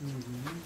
Uhum.